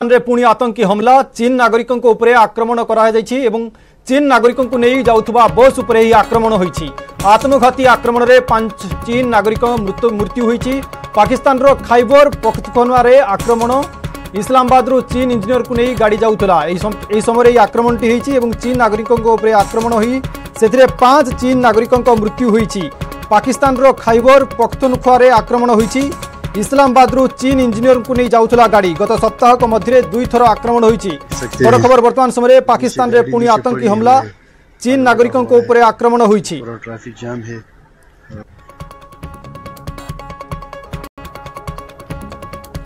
ইরানরে পুঁ আতঙ্কী হমলা চীন নাগরিক উপরে আক্রমণ করা যাইছি এবং চীন নাগরিক নেই যাওয়া বস উপরে এই আক্রমণ হয়েছে আত্মঘাতী আক্রমণে পাঁচ চীন নাগরিক মৃত্যু হয়েছে পাকিস্তানর খাইবর পখতখনওয়ারে আক্রমণ ইসলামাবাদরু চীন ইঞ্জিনিয়রকু নেই গাড়ি যাওয়া এই সময় এই আক্রমণটি হয়েছে এবং চীন নাগরিক উপরে আক্রমণ হয়ে সেতিরে পাঁচ চীন নাগরিক মৃত্যু হয়েছে পাকিস্তানর খাইবর পখতনখোয়ারে আক্রমণ হয়েছে ইসলামাবাদরু চীন ইঞ্জিনিয়রঙ্কু নিয়ে যাওয়া গাড়ি গত সপ্তাহক মধ্যে দুই থর আক্রমণ হয়েছে বড় খবর বর্তমান সময় পাকিস্তানের পুঁজি আতঙ্কী হমলা চীন নাগরিকঙ্ক উপরে আক্রমণ হয়েছে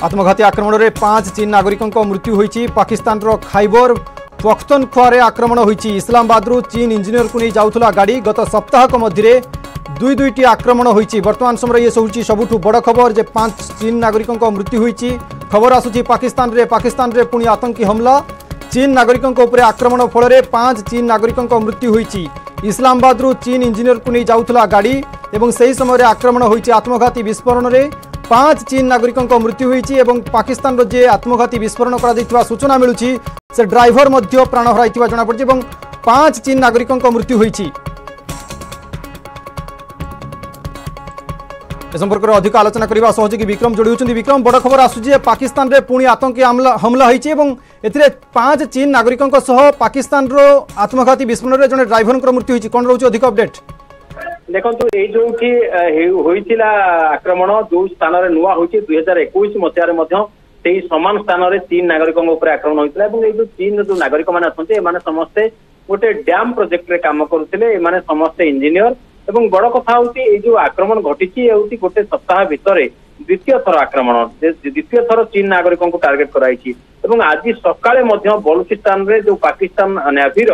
আত্মঘাতী আক্রমণের পাঁচ চীন নাগরিকঙ্ক মৃত্যু হয়েছে পাকিস্তানর খাইবর পখতনখোয়ারে আক্রমণ হয়েছে ইসলামাবাদরু চীন ইঞ্জিনিয়রঙ্কু নিয়ে যাওয়া গাড়ি গত সপ্তাহক মধ্যে দুই দুইটি আক্রমণ হয়েছে বর্তমান সময় ইয়ে হচ্ছে সবুঠ বড় খবর যে পাঁচ চীন নাগরিক মৃত্যু হয়েছে খবর আসুচি পাকিস্তানের পাকিস্তানের পুঁ আতঙ্কী হমলা চীন নাগরিক উপরে আক্রমণ ফলরে পাঁচ চীন নাগরিক মৃত্যু হয়েছে ইসলামবাদু চীন ইঞ্জিনিয়র নিয়ে যাওয়া গাড়ি এবং সেই সময় আক্রমণ হয়েছে আত্মঘাতী বিস্ফোরণে পাঁচ চীন নাগরিক মৃত্যু হয়েছে এবং পাকিস্তানর যে আত্মঘাতী বিস্ফোরণ করা সূচনা মিলুছি সে ড্রাইভর মধ্য প্রাণ হরাই জনাপড়ছে এবং পাঁচ চীন নাগরিক মৃত্যু হয়েছে এ সম্পর্কে অধিক আলোচনা করা সহযোগী বিক্রম যোড়ি হচ্ছেন বিক্রম বড় খবর আসুচি যে পাকিস্তানের পুঁ আতঙ্কী হামলা হয়েছে এবং এতে পাঁচ চীন নাগরিক পাকিস্তানর আত্মঘাতী বিস্ফোরণের জন ড্রাইভর মৃত্যু হয়েছে কোণ রয়েছে অধিক অপডেট দেখন্তু এই ଯୋଉଠି ହୋଇଥିଲା ଆକ୍ରମଣ ଯୋଉ ସ୍ଥାନରେ ନୂଆ ହୋଇଛି ଦୁଇ ହଜାର ଏକୋଇଶ ମସିହାରେ ମଧ୍ୟ ସେଇ ସମାନ ସ୍ଥାନରେ ଚୀନ ନାଗରିକଙ୍କ ଉପରେ ଆକ୍ରମଣ ହୋଇଥିଲା ଏବଂ ଏଇ ଯୋଉ ଚୀନର ଯୋଉ ନାଗରିକମାନେ ଅଛନ୍ତି ଏମାନେ ସମସ୍ତେ ଗୋଟେ ଡ୍ୟାମ୍ ପ୍ରୋଜେକ୍ଟରେ କାମ କରୁଥିଲେ ଏମାନେ ସମସ୍ତେ ଇଞ୍ଜିନିୟର ଏବଂ ବଡ କଥା ହଉଛି ଏଇ ଯୋଉ ଆକ୍ରମଣ ଘଟିଛି ହେଉଛି ଗୋଟେ ସପ୍ତାହ ଭିତରେ ଦ୍ୱିତୀୟ ଥର ଆକ୍ରମଣ ଦ୍ୱିତୀୟ ଥର ଚୀନ ନାଗରିକଙ୍କୁ ଟାର୍ଗେଟ କରାଯାଇଛି ଏବଂ ଆଜି ସକାଳେ ମଧ୍ୟ ବଲୁଚିସ୍ତାନରେ ଯୋଉ ପାକିସ୍ତାନ ନାଭିର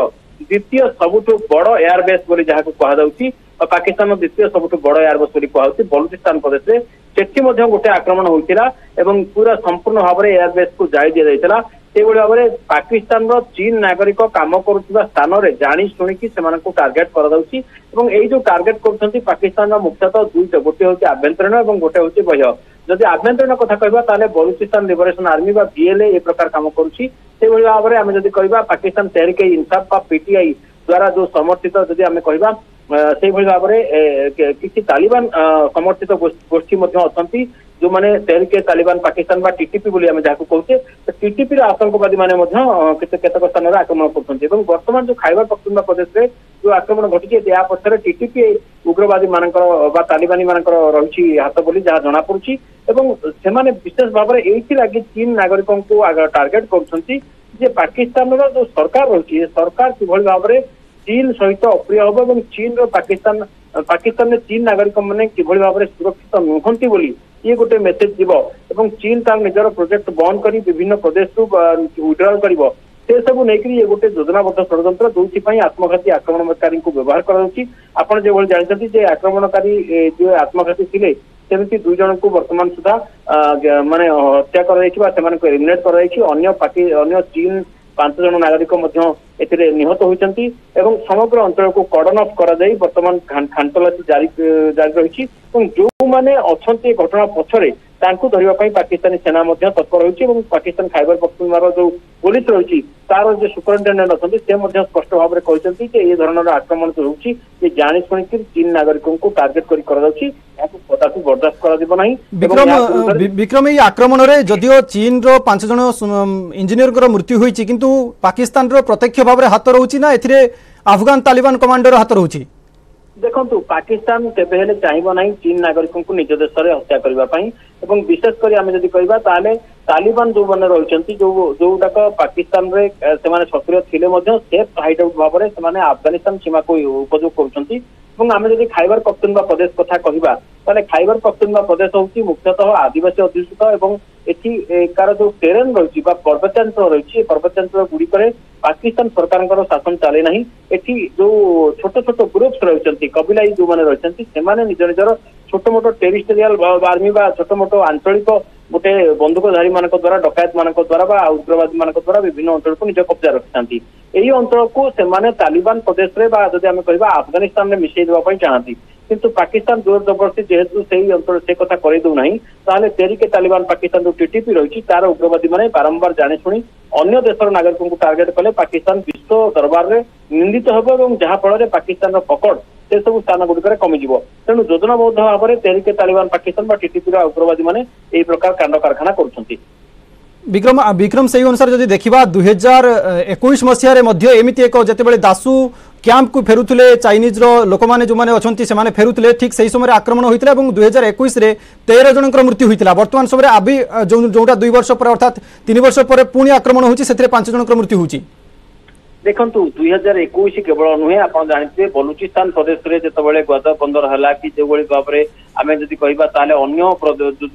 ଦ୍ୱିତୀୟ ସବୁଠୁ ବଡ ଏୟାରବେସ୍ ବୋଲି ଯାହାକୁ କୁହାଯାଉଛି ପାକିସ୍ତାନର ଦ୍ୱିତୀୟ ସବୁଠୁ ବଡ ଏୟାରବେସ୍ ବୋଲି କୁହାଯାଉଛି ବଲୁଚିସ୍ତାନ ପ୍ରଦେଶରେ ସେଠି ମଧ୍ୟ ଗୋଟେ ଆକ୍ରମଣ ହୋଇଥିଲା ଏବଂ ପୁରା ସମ୍ପୂର୍ଣ୍ଣ ଭାବରେ ଏୟାରବେସ୍କୁ ଜାଳି ଦିଆଯାଇଥିଲା ସେଭଳି ଭାବରେ ପାକିସ୍ତାନର ଚୀନ ନାଗରିକ କାମ କରୁଥିବା ସ୍ଥାନରେ ଜାଣି ଶୁଣିକି ସେମାନଙ୍କୁ ଟାର୍ଗେଟ କରାଯାଉଛି ଏବଂ ଏଇ ଯୋଉ ଟାର୍ଗେଟ କରୁଛନ୍ତି ପାକିସ୍ତାନର ମୁଖ୍ୟତଃ ଦୁଇଟା ଗୋଟେ ହେଉଛି ଆଭ୍ୟନ୍ତରୀଣ ଏବଂ ଗୋଟେ ହେଉଛି ବହ୍ୟ ଯଦି ଆଭ୍ୟନ୍ତରୀଣ କଥା କହିବା ତାହେଲେ ବଲୁଚିସ୍ତାନ ଲିବରେସନ ଆର୍ମି ବା ବିଏଲଏ ଏ ପ୍ରକାର କାମ କରୁଛି ସେଭଳି ଭାବରେ ଆମେ ଯଦି କହିବା ପାକିସ୍ତାନ ତେହରିକ ଇନ୍ସାଫ ବା ପିଟିଆଇ ଦ୍ୱାରା ଯୋଉ ସମର୍ଥିତ ଯଦି ଆମେ କହିବା ସେଇଭଳି ଭାବରେ କିଛି ତାଲିବାନ ସମର୍ଥିତ ଗୋଷ୍ଠୀ ମଧ୍ୟ ଅଛନ୍ତି ଯେଉଁମାନେ ତେଲକେ ତାଲିବାନ ପାକିସ୍ତାନ ବା ଟିଟିପି ବୋଲି ଆମେ ଯାହାକୁ କହୁଛେ ଟିଟିପିର ଆତଙ୍କବାଦୀ ମାନେ ମଧ୍ୟ କେତେକ ସ୍ଥାନରେ ଆକ୍ରମଣ କରୁଛନ୍ତି ଏବଂ ବର୍ତ୍ତମାନ ଯୋଉ ଖାଇବର ପଖତୁନବା ପ୍ରଦେଶରେ ଯୋଉ ଆକ୍ରମଣ ଘଟିଛି ଏହା ପଛରେ ଟିଟିପି ଉଗ୍ରବାଦୀ ମାନଙ୍କର ବା ତାଲିବାନୀ ମାନଙ୍କର ରହିଛି ହାତ ବୋଲି ଯାହା ଜଣାପଡୁଛି ଏବଂ ସେମାନେ ବିଶେଷ ଭାବରେ ଏଇଥିଲାଗି ଚୀନ ନାଗରିକଙ୍କୁ ଟାର୍ଗେଟ କରୁଛନ୍ତି ଯେ ପାକିସ୍ତାନର ଯୋଉ ସରକାର ରହିଛି ଏ ସରକାର କିଭଳି ଭାବରେ ଚୀନ ସହିତ ଅପ୍ରିୟ ହେବ ଏବଂ ଚୀନର ପାକିସ୍ତାନ ପାକିସ୍ତାନରେ ଚୀନ ନାଗରିକମାନେ କିଭଳି ଭାବରେ ସୁରକ୍ଷିତ ନୁହନ୍ତି ବୋଲି ଇଏ ଗୋଟେ ମେସେଜ ଯିବ ଏବଂ ଚୀନ ତାର ନିଜର ପ୍ରୋଜେକ୍ଟ ବନ୍ଦ କରି ବିଭିନ୍ନ ପ୍ରଦେଶରୁ ୱିଡ୍ରଲ୍ କରିବ ସେସବୁ ନେଇକରି ଇଏ ଗୋଟେ ଯୋଜନାବଦ୍ଧ ଷଡ଼ଯନ୍ତ୍ର ଯୋଉଥିପାଇଁ ଆତ୍ମଘାତୀ ଆକ୍ରମଣକାରୀଙ୍କୁ ବ୍ୟବହାର କରାଯାଉଛି ଆପଣ ଯେଭଳି ଜାଣିଛନ୍ତି ଯେ ଆକ୍ରମଣକାରୀ ଯିଏ ଆତ୍ମଘାତୀ ଥିଲେ ସେମିତି ଦୁଇ ଜଣଙ୍କୁ ବର୍ତ୍ତମାନ ସୁଦ୍ଧା ମାନେ ହତ୍ୟା କରାଯାଇଛି ବା ସେମାନଙ୍କୁ ଏଲିମିନେଟ୍ କରାଯାଇଛି ଅନ୍ୟ ପାର୍ଟି ଅନ୍ୟ ଚୀନ ପାଞ୍ଚ ଜଣ ନାଗରିକ ମଧ୍ୟ ଏଥିରେ ନିହତ ହୋଇଛନ୍ତି ଏବଂ ସମଗ୍ର ଅଞ୍ଚଳକୁ କଡନ ଅଫ୍ କରାଯାଇ ବର୍ତ୍ତମାନ ଖାନତଲାସୀ ଜାରି ଜାରି ରହିଛି ଏବଂ ଯେଉଁମାନେ ଅଛନ୍ତି ଘଟଣା ପଛରେ ତାଙ୍କୁ ଧରିବା ପାଇଁ ପାକିସ୍ତାନୀ ସେନା ମଧ୍ୟ ତତ୍ପର ହୋଇଛି ଏବଂ ପାକିସ୍ତାନ ଖାଇବର ପଖତୁନଖାର ଯୋଉ ପୋଲିସ ରହିଛି ତାର ଯେ ସୁପରିଟେଣ୍ଡେଣ୍ଟ ଅଛନ୍ତି ସେ ମଧ୍ୟ ସ୍ପଷ୍ଟ ଭାବରେ କହିଛନ୍ତି ଯେ ଏ ଧରଣର ଆକ୍ରମଣ ଯୋଉ ହେଉଛି ଯେ ଜାଣି ଶୁଣିକି ଚୀନ ନାଗରିକଙ୍କୁ ଟାର୍ଗେଟ କରି କରାଯାଉଛି ଏହାକୁ ତାକୁ ବରଦାସ୍ତ କରାଯିବ ନାହିଁ ବିକ୍ରମ ବିକ୍ରମ ଏହି ଆକ୍ରମଣରେ ଯଦିଓ ଚୀନର ପାଞ୍ଚ ଜଣ ଇଞ୍ଜିନିୟରଙ୍କର ମୃତ୍ୟୁ ହୋଇଛି କିନ୍ତୁ ପାକିସ୍ତାନର ପ୍ରତ୍ୟକ୍ଷ ଭାବରେ ହାତ ରହୁଛି ନା ଏଥିରେ ଆଫଗାନ ତାଲିବାନ କମାଣ୍ଡୋର ହାତ ରହୁଛି ଦେଖନ୍ତୁ ପାକିସ୍ତାନ କେବେ ହେଲେ ଚାହିଁବ ନାହିଁ ଚୀନ ନାଗରିକଙ୍କୁ ନିଜ ଦେଶରେ ହତ୍ୟା କରିବା ପାଇଁ ଏବଂ ବିଶେଷ କରି ଆମେ ଯଦି କହିବା ତାହେଲେ ତାଲିବାନ ଯୋଉମାନେ ରହିଛନ୍ତି ଯୋଉ ଯୋଉଟାକ ପାକିସ୍ତାନରେ ସେମାନେ ସକ୍ରିୟ ଥିଲେ ମଧ୍ୟ ସେଫ୍ ହାଇଡ୍ ଆଉଟ୍ ଭାବରେ ସେମାନେ ଆଫଗାନିସ୍ତାନ ସୀମାକୁ ଉପଯୋଗ କରୁଛନ୍ତି ଏବଂ ଆମେ ଯଦି ଖାଇବାର ପଖତୁନବା ପ୍ରଦେଶ କଥା କହିବା ତାହେଲେ ଖାଇବାର ପଖତୁନବା ପ୍ରଦେଶ ହେଉଛି ମୁଖ୍ୟତଃ ଆଦିବାସୀ ଅଧ୍ୟୁଷିତ ଏବଂ ଏଠି ତାର ଯୋଉ ଟେରେନ୍ ରହିଛି ବା ପର୍ବତ୍ୟାଞ୍ଚଳ ରହିଛି ଏ ପର୍ବତ୍ୟାଞ୍ଚଳ ଗୁଡିକରେ ପାକିସ୍ତାନ ସରକାରଙ୍କର ଶାସନ ଚାଲେ ନାହିଁ ଏଠି ଯୋଉ ଛୋଟ ଛୋଟ ଗ୍ରୁପ୍ସ ରହିଛନ୍ତି କବିଲାଇ ଯୋଉମାନେ ରହିଛନ୍ତି ସେମାନେ ନିଜ ନିଜର ଛୋଟ ମୋଟ ଟେରିଷ୍ଟୋରିଆଲ ଆର୍ମି ବା ଛୋଟ ମୋଟ ଆଞ୍ଚଳିକ ଗୋଟେ ବନ୍ଧୁକଧାରୀମାନଙ୍କ ଦ୍ୱାରା ଡକାୟତ ମାନଙ୍କ ଦ୍ୱାରା ବା ଉଗ୍ରବାଦୀ ଦ୍ୱାରା ବିଭିନ୍ନ ଅଞ୍ଚଳକୁ ନିଜ କବ୍ଜା ରଖିଥାନ୍ତି ଏହି ଅଞ୍ଚଳକୁ ସେମାନେ ତାଲିବାନ ପ୍ରଦେଶରେ ବା ଯଦି ଆମେ କହିବା ଆଫଗାନିସ୍ତାନରେ ମିଶେଇ ଦେବା ପାଇଁ ଚାହାନ୍ତି কিন্তু ପାକିସ୍ତାନ ଜୋର ଜବରଦସ୍ତି ଯେହେତୁ ସେଇ ଅଞ୍ଚଳ ସେ କଥା କରେଇ ଦେଉନାହିଁ ତାହେଲେ ତେରିକେ ତାଲିବାନ ପାକିସ୍ତାନ ଯୋଉ ଟିଟିପି ରହିଛି ତାର ଉଗ୍ରବାଦୀମାନେ ବାରମ୍ବାର ଜାଣିଶୁଣି ଅନ୍ୟ ଦେଶର ନାଗରିକଙ୍କୁ ଟାର୍ଗେଟ କଲେ ପାକିସ୍ତାନ ବିଶ୍ୱ ଦରବାରରେ ନିନ୍ଦିତ ହେବ ଏବଂ ଯାହାଫଳରେ ପାକିସ୍ତାନର ପକଡ଼ ସେସବୁ ସ୍ଥାନ ଗୁଡ଼ିକରେ କମିଯିବ ତେଣୁ ଯୋଜନାବଦ୍ଧ ଭାବରେ ତେରିକେ ତାଲିବାନ ପାକିସ୍ତାନ ବା ଟିଟିପିର ଉଗ୍ରବାଦୀମାନେ ଏହି ପ୍ରକାର କାଣ୍ଡ କାରଖାନା କରୁଛନ୍ତି ବିକ୍ରମ ବିକ୍ରମ ସେହି ଅନୁସାରେ ଯଦି ଦେଖିବା ଦୁଇହଜାର ଏକୋଇଶ ମସିହାରେ ମଧ୍ୟ ଏମିତି ଏକ ଯେତେବେଳେ ଦାସୁ କ୍ୟାମ୍ପକୁ ଫେରୁଥିଲେ ଚାଇନିଜ୍ର ଲୋକମାନେ ଯେଉଁମାନେ ଅଛନ୍ତି ସେମାନେ ଫେରୁଥିଲେ ଠିକ୍ ସେହି ସମୟରେ ଆକ୍ରମଣ ହୋଇଥିଲା ଏବଂ ଦୁଇହଜାର ଏକୋଇଶରେ ତେର ଜଣଙ୍କର ମୃତ୍ୟୁ ହୋଇଥିଲା ବର୍ତ୍ତମାନ ସମୟରେ ଆବି ଯେଉଁଟା ଦୁଇ ବର୍ଷ ପରେ ଅର୍ଥାତ୍ ତିନି ବର୍ଷ ପରେ ପୁଣି ଆକ୍ରମଣ ହେଉଛି ସେଥିରେ ପାଞ୍ଚ ଜଣଙ୍କର ମୃତ୍ୟୁ ହେଉଛି ଦେଖନ୍ତୁ ଦୁଇ ହଜାର ଏକୋଇଶ କେବଳ ନୁହେଁ ଆପଣ ଜାଣିଥିବେ ବଲୁଚିସ୍ତାନ ପ୍ରଦେଶରେ ଯେତେବେଳେ ଗଜ ବନ୍ଦର ହେଲା କି ଯେଉଁଭଳି ଭାବରେ ଆମେ ଯଦି କହିବା ତାହେଲେ ଅନ୍ୟ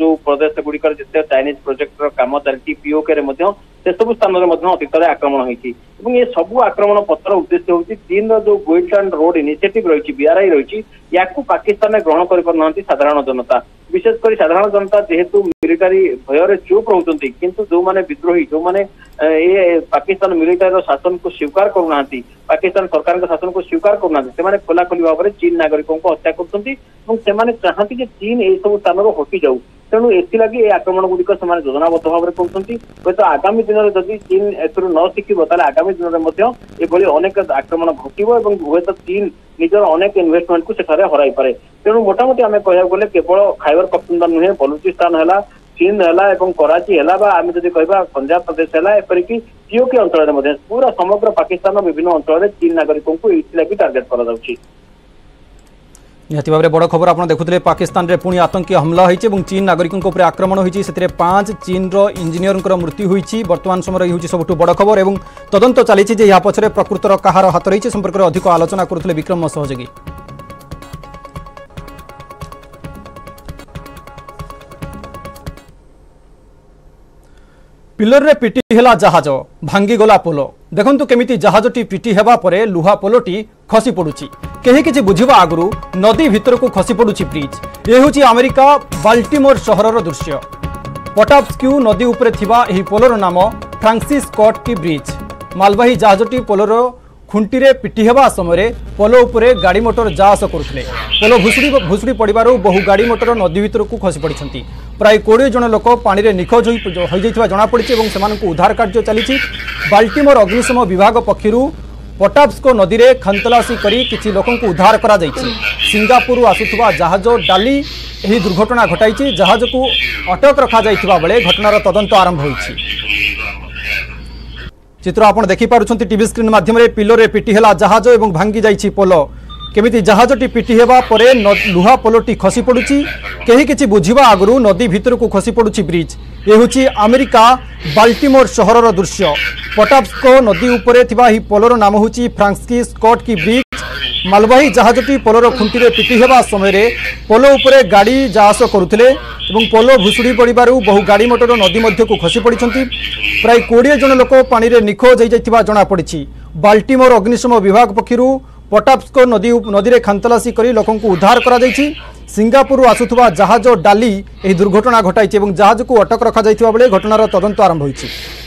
ଯୋଉ ପ୍ରଦେଶ ଗୁଡିକରେ ଯେତେ ଚାଇନିଜ ପ୍ରୋଜେକ୍ଟର କାମ ଚାଲିଛି ପିଓକେରେ ମଧ୍ୟ ସେସବୁ ସ୍ଥାନରେ ମଧ୍ୟ ଅତୀତରେ ଆକ୍ରମଣ ହେଇଛି ଏବଂ ଏ ସବୁ ଆକ୍ରମଣ ପଥର ଉଦ୍ଦେଶ୍ୟ ହେଉଛି ଚୀନର ଯୋଉ ଗୁଇଟଲ୍ୟାଣ୍ଡ ରୋଡ୍ ଇନିସିଏଟିଭ୍ ରହିଛି ବିଆର୍ଆଇ ରହିଛି ୟାକୁ ପାକିସ୍ତାନରେ ଗ୍ରହଣ କରିପାରୁନାହାନ୍ତି ସାଧାରଣ ଜନତା ବିଶେଷ କରି ସାଧାରଣ ଜନତା ଯେହେତୁ ମିଲିଟାରୀ ଭୟରେ ଚୁପ୍ ରହୁଛନ୍ତି କିନ୍ତୁ ଯୋଉମାନେ ବିଦ୍ରୋହୀ ଯୋଉମାନେ ଏ ପାକିସ୍ତାନ ମିଲିଟାରୀର ଶାସନକୁ ସ୍ୱୀକାର କରୁନାହାନ୍ତି ପାକିସ୍ତାନ ସରକାରଙ୍କ ଶାସନକୁ ସ୍ୱୀକାର କରୁନାହାନ୍ତି ସେମାନେ ଖୋଲାଖୋଲି ଭାବରେ ଚୀନ ନାଗରିକଙ୍କୁ ହତ୍ୟା କରୁଛନ୍ତି ଏବଂ ସେମାନେ ଚାହାନ୍ତି ଯେ ଚୀନ ଏହିସବୁ ସ୍ଥାନରୁ ହଟିଯାଉ ତେଣୁ ଏଥିଲାଗି ଏ ଆକ୍ରମଣ ଗୁଡିକ ସେମାନେ ଯୋଜନାବଦ୍ଧ ଭାବରେ କରୁଛନ୍ତି ହୁଏତ ଆଗାମୀ ଦିନରେ ଯଦି ଚୀନ ଏଥିରୁ ନ ଶିଖିବ ତାହେଲେ ଆଗାମୀ ଦିନରେ ମଧ୍ୟ ଏଭଳି ଅନେକ ଆକ୍ରମଣ ଘଟିବ ଏବଂ ହୁଏତ ଚୀନ ନିଜର ଅନେକ ଇନଭେଷ୍ଟମେଣ୍ଟକୁ ସେଠାରେ ହରାଇପାରେ ତେଣୁ ମୋଟାମୋଟି ଆମେ କହିବାକୁ ଗଲେ କେବଳ ଖାଇବର ପଖତୁନବା ନୁହେଁ ବଲୁଚିସ୍ତାନ ହେଲା ସିନ୍ଧ ହେଲା ଏବଂ କରାଚି ହେଲା ବା ଆମେ ଯଦି କହିବା ପଞ୍ଜାବ ପ୍ରଦେଶ ହେଲା ଏପରିକି ପିଓକେ ଅଞ୍ଚଳରେ ମଧ୍ୟ ପୁରା ସମଗ୍ର ପାକିସ୍ତାନର ବିଭିନ୍ନ ଅଞ୍ଚଳରେ ଚୀନ ନାଗରିକଙ୍କୁ ଏଇଥିଲାଗି ଟାର୍ଗେଟ କରାଯାଉଛି ନିହାତି ଭାବରେ ବଡ଼ ଖବର ଆପଣ ଦେଖୁଥିଲେ ପାକିସ୍ତାନରେ ପୁଣି ଆତଙ୍କୀ ହମଲା ହୋଇଛି ଏବଂ ଚୀନ ନାଗରିକଙ୍କ ଉପରେ ଆକ୍ରମଣ ହୋଇଛି ସେଥିରେ ପାଞ୍ଚ ଚୀନର ଇଞ୍ଜିନିୟରଙ୍କର ମୃତ୍ୟୁ ହୋଇଛି ବର୍ତ୍ତମାନ ସମୟରେ ହେଉଛି ସବୁଠୁ ବଡ଼ ଖବର ଏବଂ ତଦନ୍ତ ଚାଲିଛି ଯେ ଏହା ପଛରେ ପ୍ରକୃତର କାହାର ହାତ ରହିଛି ସମ୍ପର୍କରେ ଅଧିକ ଆଲୋଚନା କରୁଥିଲେ ବିକ୍ରମ ସହଯୋଗୀ পিলরে ପିଟି ହେଲା ଜାହାଜ ଭାଙ୍ଗିଗଲା ପୋଲ ଦେଖନ୍ତୁ କେମିତି ଜାହାଜଟି ପିଟି ହେବା ପରେ ଲୁହା ପୋଲଟି ଖସି ପଡ଼ୁଛି କେହି କିଛି ବୁଝିବା ଆଗରୁ ନଦୀ ଭିତରକୁ ଖସି ପଡ଼ୁଛି ବ୍ରିଜ୍ ଏ ହେଉଛି ଆମେରିକା ବାଲ୍ଟିମୋର ସହରର ଦୃଶ୍ୟ ପଟାପ୍ସ୍କ୍ୟୁ ନଦୀ ଉପରେ ଥିବା ଏହି ପୋଲର ନାମ ଫ୍ରାନ୍ସିସ୍ ସ୍କଟ୍ କି ବ୍ରିଜ୍ ମାଲବାହୀ ଜାହାଜଟି ପୋଲର খুঁটিরে পিটি হওয়া সময় পোল উপরে গাড়ি মোটর যা আস করুলে পোল ভুষুড়ি ভুষুড়ি পড়বার বহু গাড়ি মোটর নদী ভিতরক খসি পড়ছেন প্রায় কোড়ি জন লোক পাঁচ নিখোজ হয়ে যাই জনাপড়ছে এবং সে উদ্ধার কার্য চালছে বাল্টিমোর অগ্নিশম বিভাগ পক্ষ পটাপস্কো নদীরে খনতলাসি করে কিছু লোক উদ্ধার করা যাই সিঙ্গাপুর আসুবা জাহাজ ডালি এই দুর্ঘটনা ঘটাইছে জাহাজকু অটক রখা যাই বেড়ে ঘটনার তদন্ত আরম্ভ হয়েছে চিত্র আপনার দেখিপারুচ্ছেন টিভি স্ক্রিন মাধ্যমে পিলরে পিটি হল জাহাজ এবং ভাঙ্গি যাই পোল কমিটি জাহাজটি পিটি হওয়া পরে লুহা পোলটি খসি পড়ুছি কে কিছু বুঝবা আগু নদী ভিতরক খসি পড়ুছি ব্রিজ এ হচ্ছে আমেরিকা বাল্টিমোর সহর দৃশ্য পটাপস্ক নদী উপরে এই পোলর নাম হচ্ছে ফ্রান্সকি স্কট কি ব্রিজ মালবাহী জাহাজটি পোলর খুঁটিরে পিটি হওয়া সময় পোল উপরে গাড়ি যাআস করুলে এবং পোল ভুষুড়ি পড়বার বহু গাড়ি মোটর নদী মধ্যকু খসি পড়ছেন প্রায় কোড়িয়ে জন লোক পাঁচ নিখোজ হয়ে জনাপড়ি বাল্টিমোর অগ্নিশম বিভাগ পক্ষর পটাপস্কো নদী নদীরে খান্তলাসি করে লোক উদ্ধার করা যাইছি সিঙ্গাপুরু আসুথিবা জাহাজ ডালি এই দুর্ঘটনা ঘটাইছে এবং জাহাজকু অটক রখা যাইথিবা বেলে ঘটনার তদন্ত আরম্ভ হয়েছে